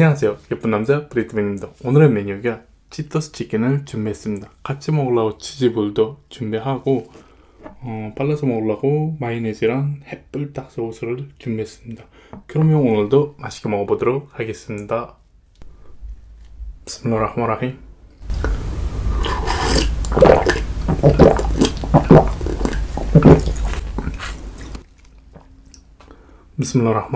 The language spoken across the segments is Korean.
안녕하세요. 예쁜 남자 브리트맨입니다. 오늘의 메뉴가 치토스 치킨을 준비했습니다. 같이 먹으려고 치즈볼도 준비하고 어, 발라서 먹으려고 마요네즈랑 햇불닭 소스를 준비했습니다. 그러면 오늘도 맛있게 먹어보도록 하겠습니다. 비스밀라흐마라힘 비스밀라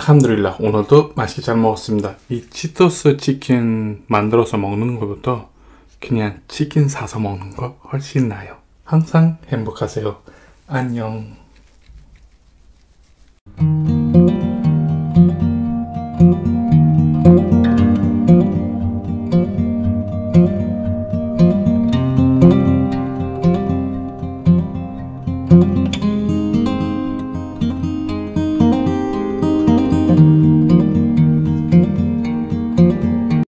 알함드릴라 오늘도 맛있게 잘 먹었습니다. 이 치토스 치킨 만들어서 먹는 것보다 그냥 치킨 사서 먹는 거 훨씬 나아요. 항상 행복하세요. 안녕.